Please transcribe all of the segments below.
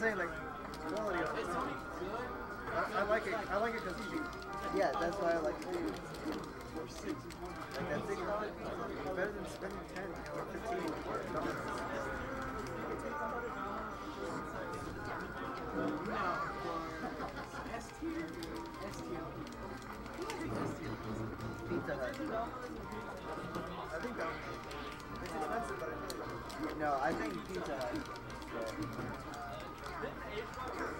saying like quality of it. I, I like it. I like it because it's cheap. Yeah, that's why I like it too. Like that six dollars better than spending ten or fifteen dollars. Pizza Hut. I think that it's expensive, but I No, I think Pizza Hut. Yeah. I don't know if you know about the, the coffee bus. No. Actually,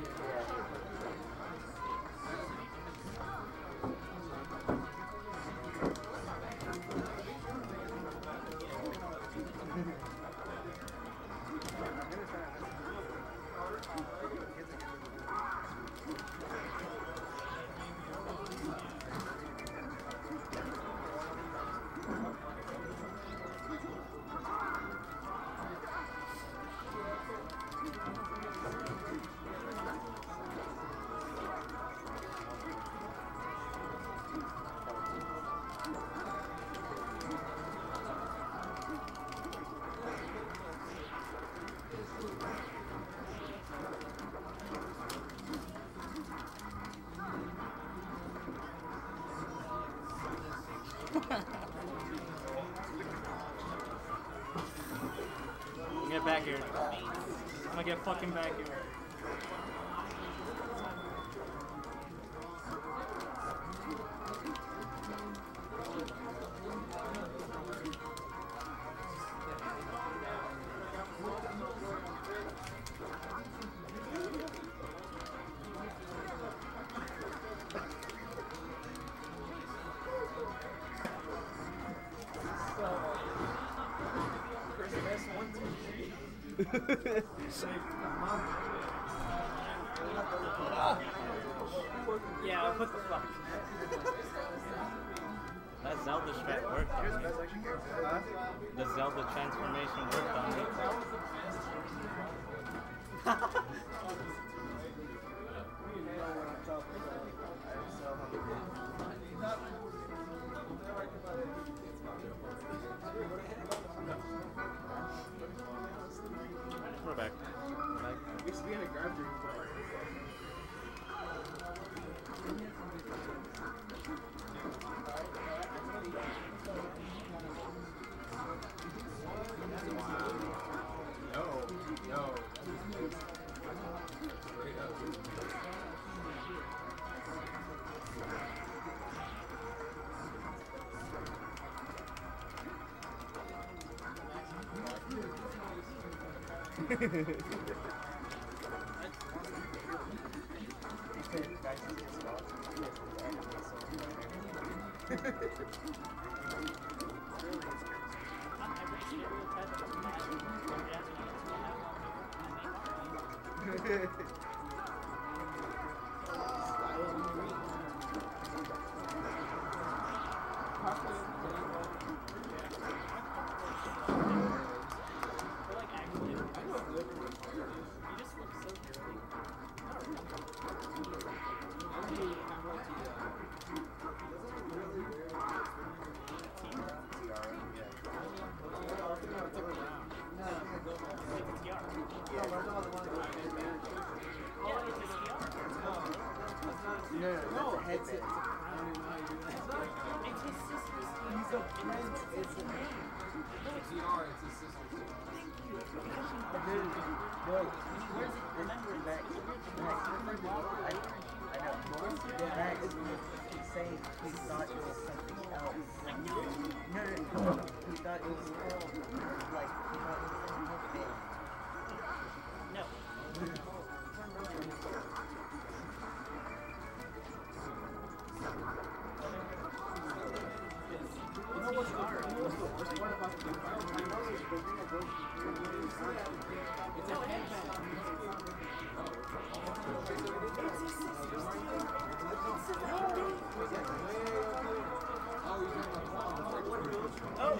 Yeah. Get back here. I'm gonna get fucking back here. Yeah, I'll the fuck. That Zelda shit worked on me. best action game. Huh? The Zelda transformation worked on me. We're back. We used to be in a grab room. No, no. Straight up. No, no, It's a crown. It's sister's a prince. It's TR, it's his sister too. Where's it? Remember that. I, I. Max something else. I know. No, no, no. Thought it was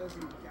Because